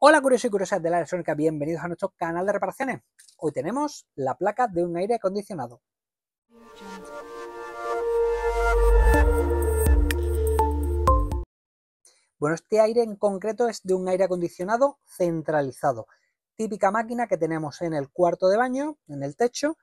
Hola curiosos y curiosas de la electrónica, bienvenidos a nuestro canal de reparaciones. Hoy tenemos la placa de un aire acondicionado. Bueno, este aire en concreto es de un aire acondicionado centralizado. Típica máquina que tenemos en el cuarto de baño, en el techo,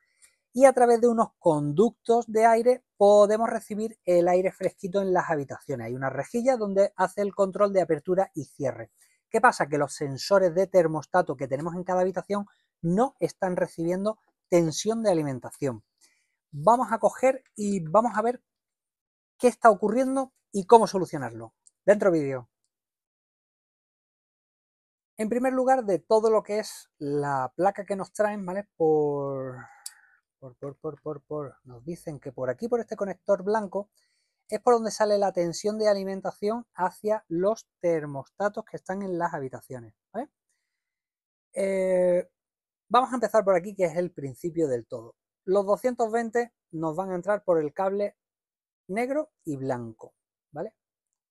y a través de unos conductos de aire podemos recibir el aire fresquito en las habitaciones. Hay una rejilla donde hace el control de apertura y cierre. ¿Qué pasa? Que los sensores de termostato que tenemos en cada habitación no están recibiendo tensión de alimentación. Vamos a coger y vamos a ver qué está ocurriendo y cómo solucionarlo. Dentro vídeo. En primer lugar, de todo lo que es la placa que nos traen, ¿vale? Por, por, por, por, por, por, nos dicen que por aquí, por este conector blanco, es por donde sale la tensión de alimentación hacia los termostatos que están en las habitaciones. Eh, vamos a empezar por aquí, que es el principio del todo. Los 220 nos van a entrar por el cable negro y blanco, ¿vale?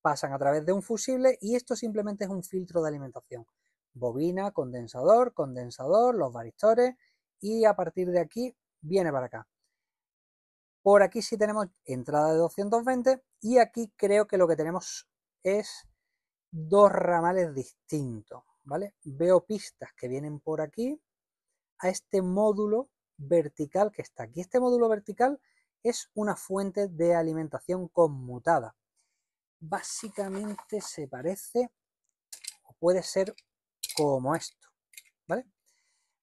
Pasan a través de un fusible y esto simplemente es un filtro de alimentación. Bobina, condensador, condensador, los varistores y a partir de aquí viene para acá. Por aquí sí tenemos entrada de 220 y aquí creo que lo que tenemos es dos ramales distintos, ¿vale? Veo pistas que vienen por aquí a este módulo vertical que está aquí. Este módulo vertical es una fuente de alimentación conmutada. Básicamente se parece o puede ser como esto, ¿vale?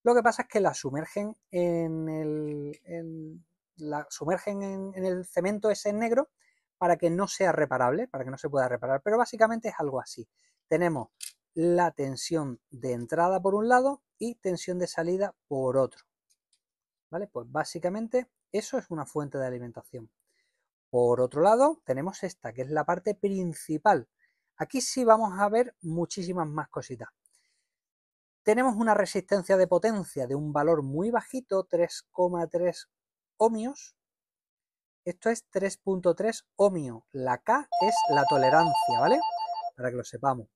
Lo que pasa es que la sumergen en el, la sumergen en, el cemento ese negro para que no sea reparable, para que no se pueda reparar. Pero básicamente es algo así. Tenemos la tensión de entrada por un lado y tensión de salida por otro. ¿Vale? Pues básicamente eso es una fuente de alimentación. Por otro lado, tenemos esta, que es la parte principal. Aquí sí vamos a ver muchísimas más cositas. Tenemos una resistencia de potencia de un valor muy bajito, 3,3 ohmios. Esto es 3.3 ohmio. La K es la tolerancia, ¿vale? Para que lo sepamos.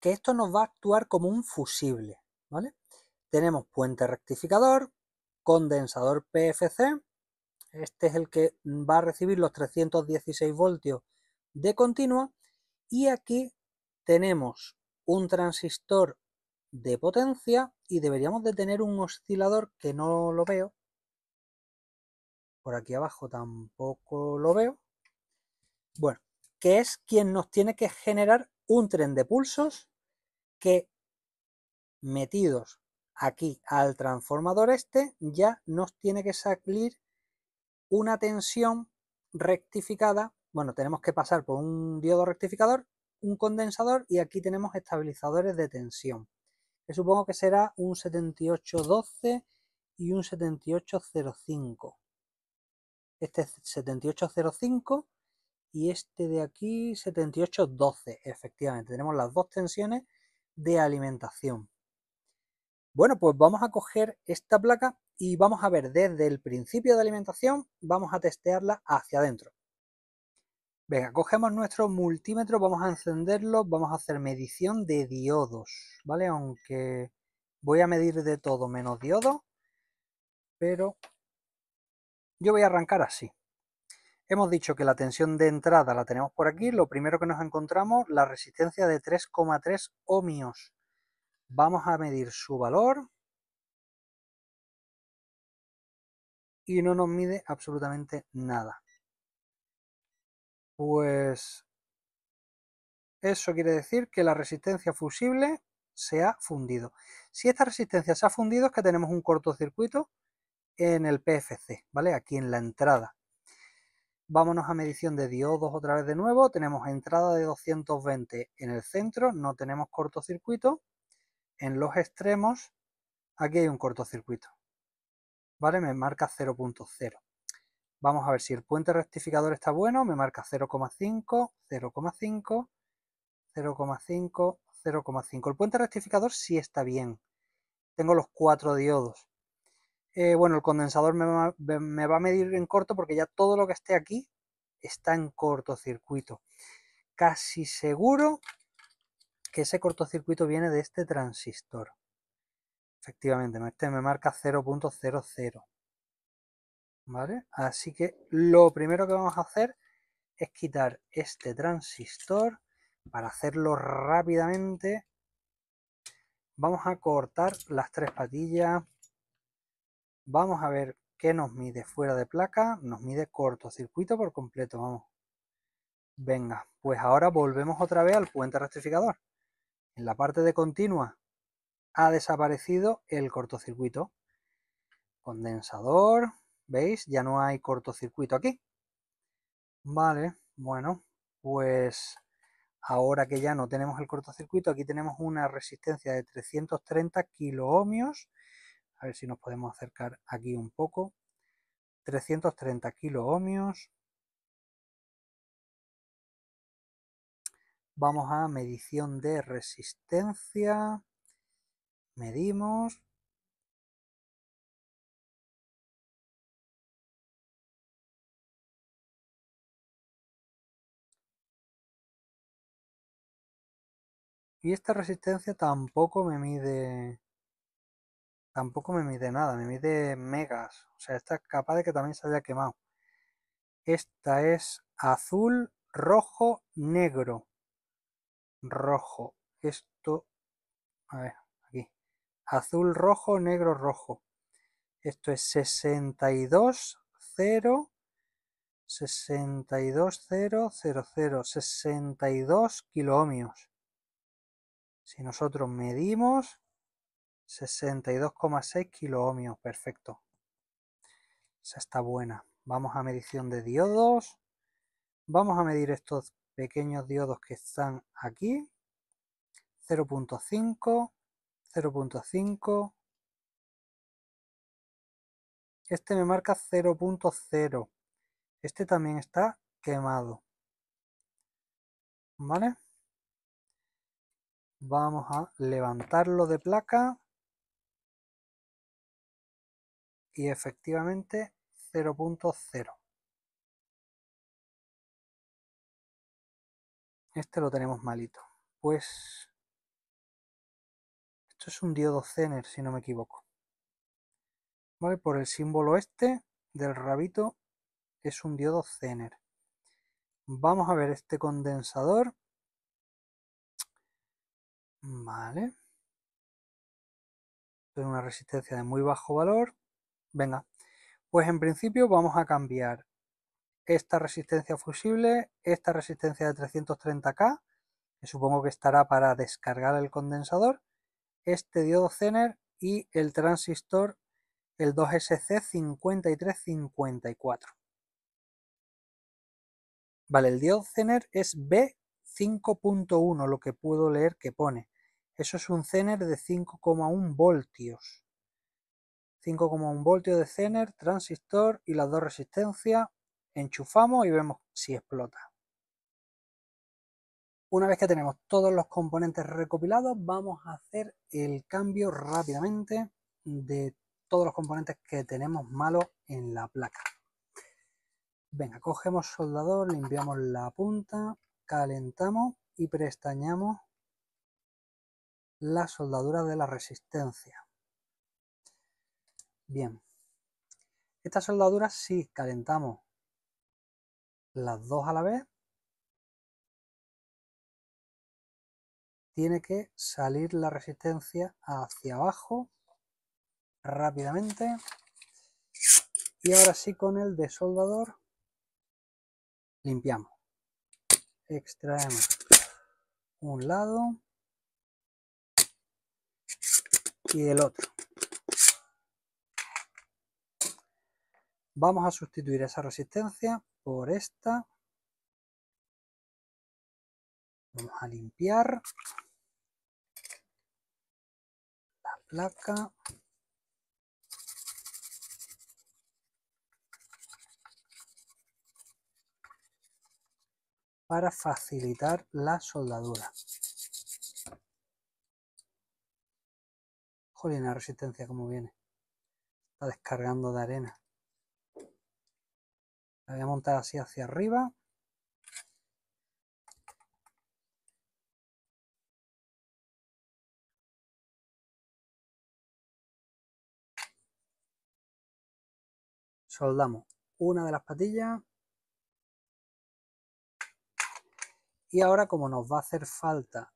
Que esto nos va a actuar como un fusible, ¿vale? Tenemos puente rectificador, condensador PFC. Este es el que va a recibir los 316 voltios de continua. Y aquí tenemos un transistor de potencia y deberíamos de tener un oscilador que no lo veo, por aquí abajo tampoco lo veo. Bueno, que es quien nos tiene que generar un tren de pulsos que metidos aquí al transformador este ya nos tiene que salir una tensión rectificada. Bueno, tenemos que pasar por un diodo rectificador, un condensador y aquí tenemos estabilizadores de tensión. Que supongo que será un 7812 y un 7805. Este es 7805 y este de aquí 7812. Efectivamente, tenemos las dos tensiones de alimentación. Bueno, pues vamos a coger esta placa y vamos a ver desde el principio de alimentación, vamos a testearla hacia adentro. Venga, cogemos nuestro multímetro, vamos a encenderlo, vamos a hacer medición de diodos, ¿vale? Aunque voy a medir de todo menos diodos, pero yo voy a arrancar así. Hemos dicho que la tensión de entrada la tenemos por aquí. Lo primero que nos encontramos, la resistencia de 3,3 ohmios. Vamos a medir su valor. Y no nos mide absolutamente nada. Pues eso quiere decir que la resistencia fusible se ha fundido. Si esta resistencia se ha fundido es que tenemos un cortocircuito en el PFC, ¿vale? Aquí en la entrada. Vámonos a medición de diodos otra vez de nuevo. Tenemos entrada de 220 en el centro, no tenemos cortocircuito. En los extremos, aquí hay un cortocircuito. ¿Vale? Me marca 0.0. Vamos a ver si el puente rectificador está bueno. Me marca 0,5, 0,5, 0,5, 0,5. El puente rectificador sí está bien. Tengo los cuatro diodos. Eh, bueno, el condensador me va, a medir en corto porque ya todo lo que esté aquí está en cortocircuito. Casi seguro que ese cortocircuito viene de este transistor. Efectivamente, este me marca 0.00. ¿Vale? Así que lo primero que vamos a hacer es quitar este transistor. Para hacerlo rápidamente, vamos a cortar las tres patillas. Vamos a ver qué nos mide fuera de placa. Nos mide cortocircuito por completo, vamos. Venga, pues ahora volvemos otra vez al puente rectificador. En la parte de continua ha desaparecido el cortocircuito. Condensador, ¿veis? Ya no hay cortocircuito aquí. Vale, bueno, pues ahora que ya no tenemos el cortocircuito, aquí tenemos una resistencia de 330 kiloohmios. A ver si nos podemos acercar aquí un poco. 330 kiloohmios. Vamos a medición de resistencia. Medimos. Y esta resistencia tampoco me mide tampoco me mide nada, me mide megas. O sea, esta es capaz de que también se haya quemado. Esta es azul, rojo, negro rojo. Esto, a ver, aquí. Azul, rojo, negro, rojo. Esto es 62, 0, 62, 0, 0, 0, 62 kiloohmios. Si nosotros medimos 62,6 kiloohmios, perfecto. Esa está buena. Vamos a medición de diodos. Vamos a medir estos pequeños diodos que están aquí. 0.5, 0.5. Este me marca 0.0. Este también está quemado. ¿Vale? Vamos a levantarlo de placa. Y efectivamente 0.0. Este lo tenemos malito. Pues esto es un diodo Zener, si no me equivoco. ¿Vale? Por el símbolo este del rabito es un diodo Zener. Vamos a ver este condensador. Vale. Tiene una resistencia de muy bajo valor. Venga, pues en principio vamos a cambiar esta resistencia fusible, esta resistencia de 330K, que supongo que estará para descargar el condensador, este diodo Zener y el transistor, el 2SC5354. Vale, el diodo Zener es B5.1, lo que puedo leer que pone. Eso es un Zener de 5,1 voltios. 5,1 voltios de Zener, transistor y las dos resistencias enchufamos y vemos si explota. Una vez que tenemos todos los componentes recopilados, vamos a hacer el cambio rápidamente de todos los componentes que tenemos malos en la placa. Venga, cogemos soldador, limpiamos la punta, calentamos y prestañamos la soldadura de la resistencia. Bien, esta soldadura sí calentamos las dos a la vez, tiene que salir la resistencia hacia abajo rápidamente. Y ahora sí con el desoldador limpiamos. Extraemos un lado y el otro. Vamos a sustituir esa resistencia por esta. Vamos a limpiar la placa. para facilitar la soldadura. Joder, la resistencia como viene. Está descargando de arena. La voy a montar así hacia arriba. Soldamos una de las patillas. Y ahora como nos va a hacer falta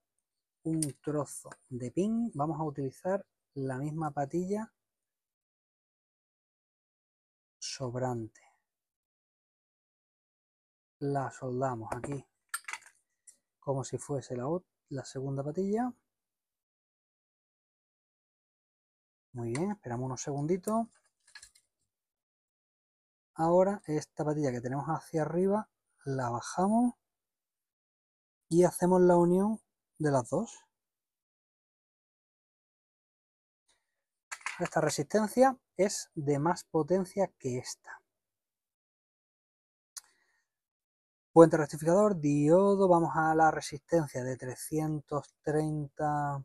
un trozo de pin, vamos a utilizar la misma patilla sobrante la soldamos aquí como si fuese la, la segunda patilla. Muy bien, esperamos unos segunditos. Ahora esta patilla que tenemos hacia arriba la bajamos y hacemos la unión de las dos. Esta resistencia es de más potencia que esta puente rectificador, diodo, vamos a la resistencia de 330k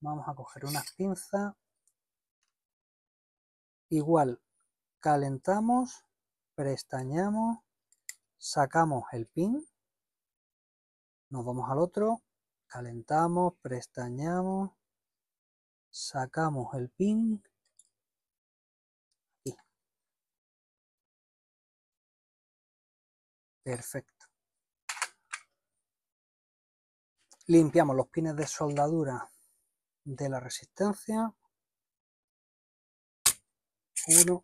vamos a coger unas pinzas. Igual calentamos, prestañamos, sacamos el pin, nos vamos al otro, calentamos, prestañamos, sacamos el pin, Perfecto. Limpiamos los pines de soldadura de la resistencia. Uno,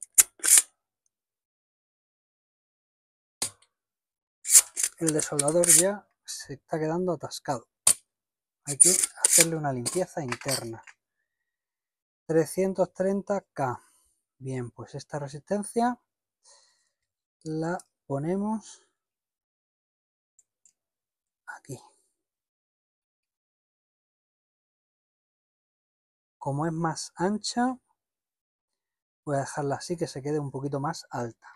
el desoldador ya se está quedando atascado. Hay que hacerle una limpieza interna. 330K. Bien, pues esta resistencia la ponemos aquí. Como es más ancha, voy a dejarla así que se quede un poquito más alta.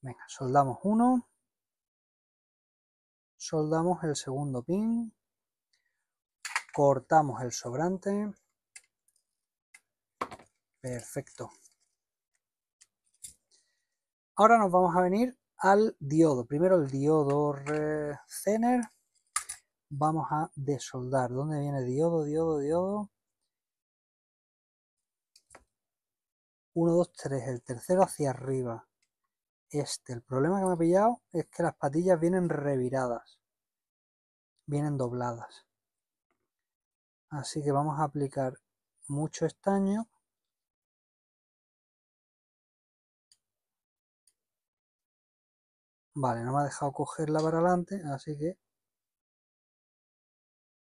Venga, soldamos uno. Soldamos el segundo pin, cortamos el sobrante, perfecto. Ahora nos vamos a venir al diodo, primero el diodo Zener, vamos a desoldar, ¿dónde viene diodo, diodo, diodo? 1, 2, 3, el tercero hacia arriba, este. El problema que me ha pillado es que las patillas vienen reviradas. Vienen dobladas. Así que vamos a aplicar mucho estaño. Vale, no me ha dejado cogerla para adelante, así que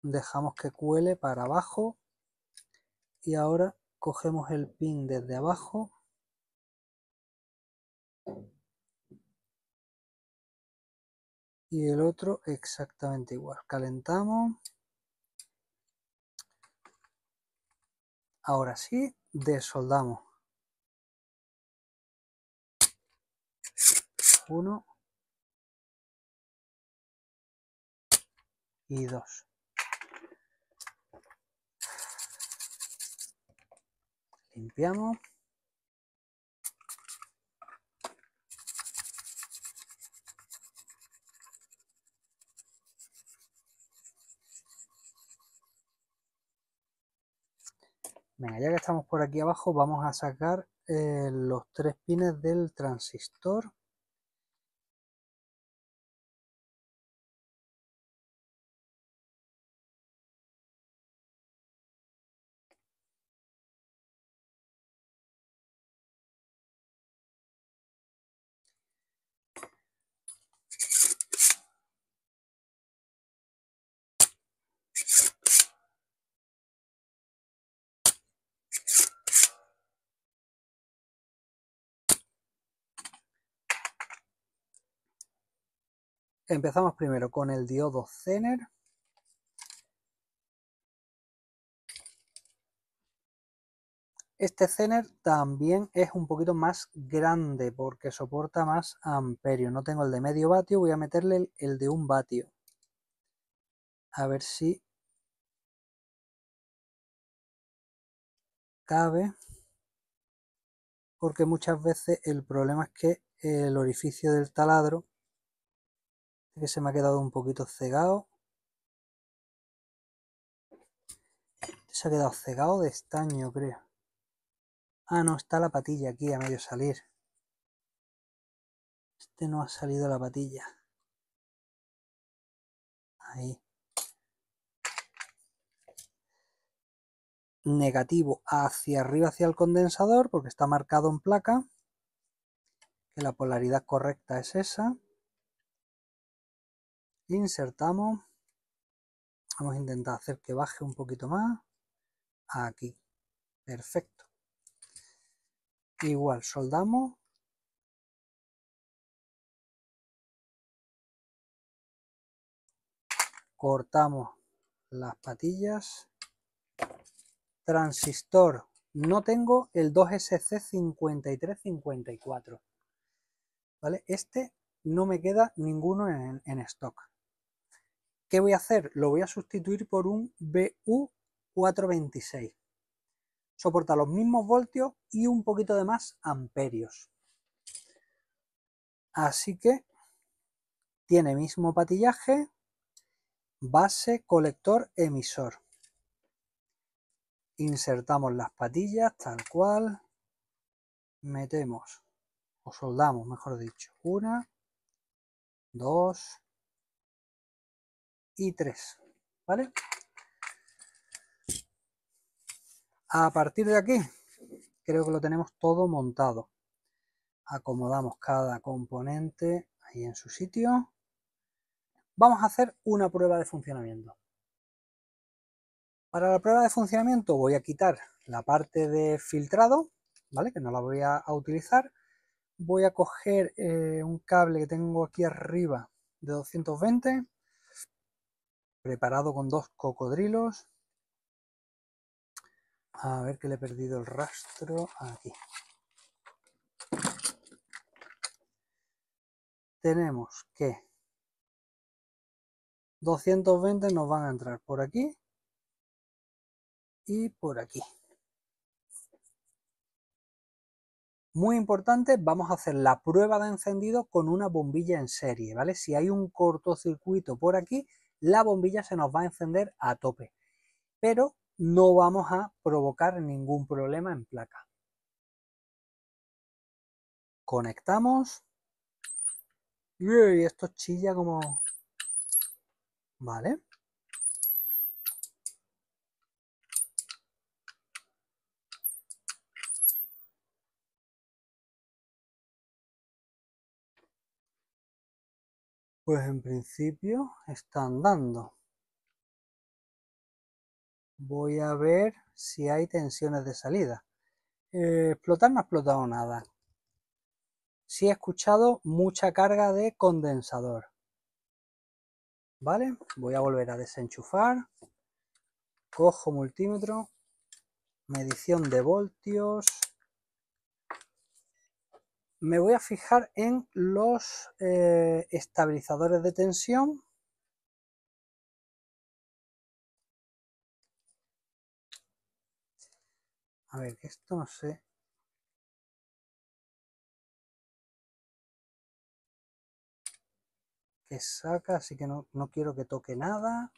dejamos que cuele para abajo y ahora cogemos el pin desde abajo y el otro exactamente igual. Calentamos. Ahora sí, desoldamos. Uno. Y dos. Limpiamos. Venga, ya que estamos por aquí abajo, vamos a sacar eh, los tres pines del transistor. Empezamos primero con el diodo Zener. Este Zener también es un poquito más grande porque soporta más amperio. No tengo el de medio vatio, voy a meterle el de un vatio. A ver si cabe. Porque muchas veces el problema es que el orificio del taladro que se me ha quedado un poquito cegado. Se ha quedado cegado de estaño, creo. Ah, no, está la patilla aquí a medio salir. Este no ha salido la patilla. Ahí. Negativo hacia arriba hacia el condensador porque está marcado en placa. Que la polaridad correcta es esa. Insertamos. Vamos a intentar hacer que baje un poquito más. Aquí. Perfecto. Igual, soldamos. Cortamos las patillas. Transistor. No tengo el 2SC5354. ¿Vale? Este no me queda ninguno en, en stock. ¿Qué voy a hacer? Lo voy a sustituir por un BU426. Soporta los mismos voltios y un poquito de más amperios. Así que tiene mismo patillaje, base, colector, emisor. Insertamos las patillas tal cual. Metemos, o soldamos, mejor dicho, una, dos, y 3, ¿vale? A partir de aquí, creo que lo tenemos todo montado. Acomodamos cada componente ahí en su sitio. Vamos a hacer una prueba de funcionamiento. Para la prueba de funcionamiento voy a quitar la parte de filtrado, ¿vale? Que no la voy a, utilizar. Voy a coger eh, un cable que tengo aquí arriba de 220 preparado con dos cocodrilos. A ver que le he perdido el rastro. Aquí. Tenemos que 220 nos van a entrar por aquí y por aquí. Muy importante, vamos a hacer la prueba de encendido con una bombilla en serie, ¿vale? Si hay un cortocircuito por aquí, la bombilla se nos va a encender a tope, pero no vamos a provocar ningún problema en placa. Conectamos. Y esto chilla como... Vale. Pues en principio están dando. Voy a ver si hay tensiones de salida. Eh, explotar no ha explotado nada. Sí he escuchado mucha carga de condensador. ¿Vale? Voy a volver a desenchufar. Cojo multímetro. Medición de voltios me voy a fijar en los eh, estabilizadores de tensión. A ver, esto no sé. Que saca, así que no, no quiero que toque nada.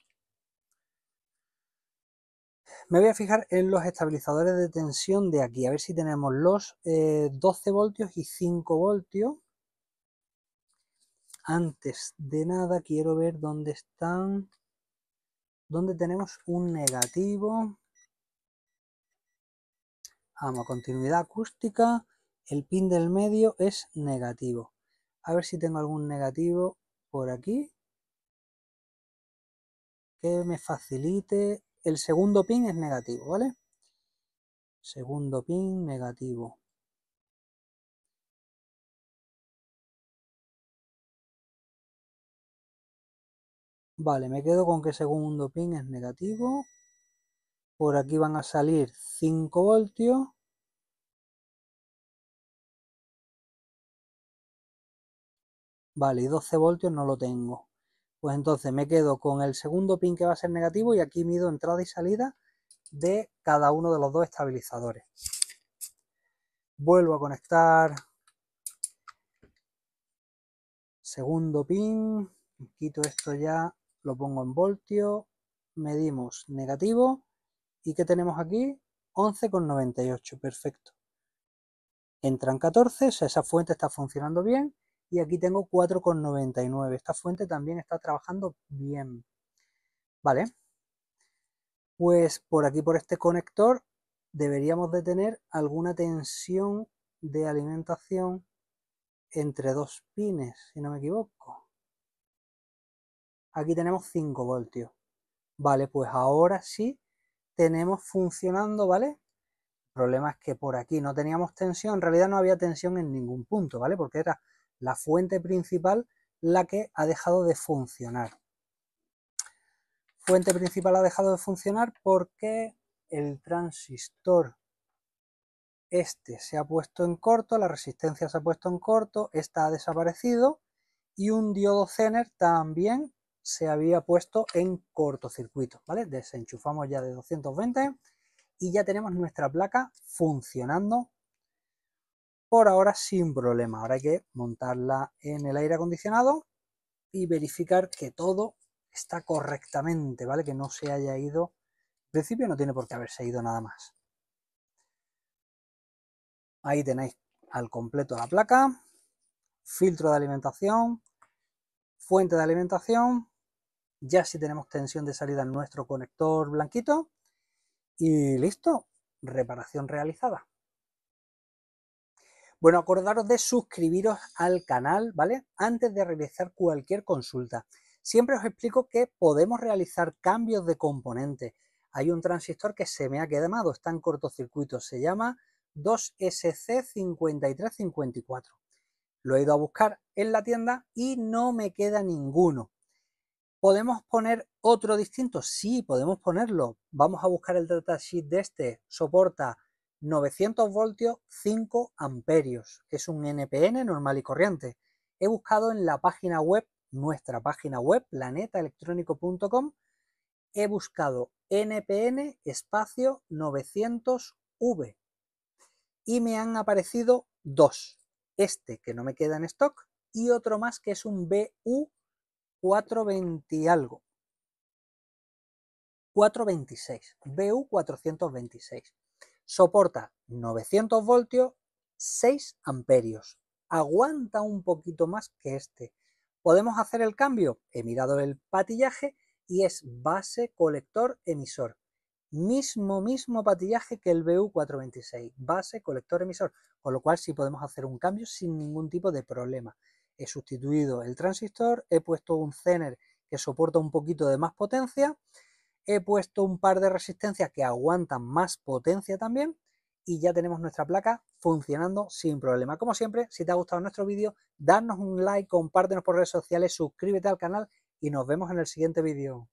Me voy a fijar en los estabilizadores de tensión de aquí, a ver si tenemos los 12 eh, voltios y 5 voltios. Antes de nada quiero ver dónde están, dónde tenemos un negativo. Vamos, continuidad acústica, el pin del medio es negativo. A ver si tengo algún negativo por aquí que me facilite el segundo pin es negativo, ¿vale? Segundo pin negativo. Vale, me quedo con que segundo pin es negativo. Por aquí van a salir 5 voltios. Vale, y 12 voltios no lo tengo pues entonces me quedo con el segundo pin que va a ser negativo y aquí mido entrada y salida de cada uno de los dos estabilizadores. Vuelvo a conectar segundo pin, quito esto ya, lo pongo en voltio, medimos negativo y ¿qué tenemos aquí? 11,98, perfecto. entran 14, esa fuente está funcionando bien y aquí tengo 4,99. Esta fuente también está trabajando bien. Vale. Pues por aquí, por este conector, deberíamos de tener alguna tensión de alimentación entre dos pines, si no me equivoco. Aquí tenemos 5 voltios. Vale, pues ahora sí tenemos funcionando, ¿vale? El problema es que por aquí no teníamos tensión, en realidad no había tensión en ningún punto, ¿vale? Porque era la fuente principal la que ha dejado de funcionar. Fuente principal ha dejado de funcionar porque el transistor este se ha puesto en corto, la resistencia se ha puesto en corto, esta ha desaparecido y un diodo Zener también se había puesto en cortocircuito, ¿vale? Desenchufamos ya de 220 y ya tenemos nuestra placa funcionando por ahora sin problema. Ahora hay que montarla en el aire acondicionado y verificar que todo está correctamente, ¿vale? Que no se haya ido. En principio no tiene por qué haberse ido nada más. Ahí tenéis al completo la placa, filtro de alimentación, fuente de alimentación, ya si tenemos tensión de salida en nuestro conector blanquito y listo, reparación realizada. Bueno, acordaros de suscribiros al canal, ¿vale? Antes de realizar cualquier consulta. Siempre os explico que podemos realizar cambios de componente. Hay un transistor que se me ha quedado, está en cortocircuito, se llama 2SC5354. Lo he ido a buscar en la tienda y no me queda ninguno. ¿Podemos poner otro distinto? Sí, podemos ponerlo. Vamos a buscar el datasheet de este. Soporta 900 voltios, 5 amperios. Es un NPN normal y corriente. He buscado en la página web, nuestra página web, planetaelectrónico.com, he buscado NPN espacio 900V y me han aparecido dos. Este que no me queda en stock y otro más que es un BU 420 algo. 426, BU 426 soporta 900 voltios, 6 amperios. Aguanta un poquito más que este. ¿Podemos hacer el cambio? He mirado el patillaje y es base colector emisor. Mismo, mismo patillaje que el BU426, base colector emisor, con lo cual sí podemos hacer un cambio sin ningún tipo de problema. He sustituido el transistor, he puesto un Zener que soporta un poquito de más potencia He puesto un par de resistencias que aguantan más potencia también y ya tenemos nuestra placa funcionando sin problema. Como siempre, si te ha gustado nuestro vídeo, danos un like, compártenos por redes sociales, suscríbete al canal y nos vemos en el siguiente vídeo.